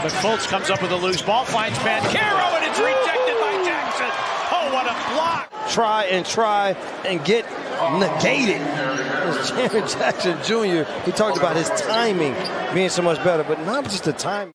McFoltz comes up with a loose ball, finds Caro, and it's rejected by Jackson. Oh, what a block! Try and try and get negated. It's Jaren Jackson Jr. He talked about his timing being so much better, but not just the time.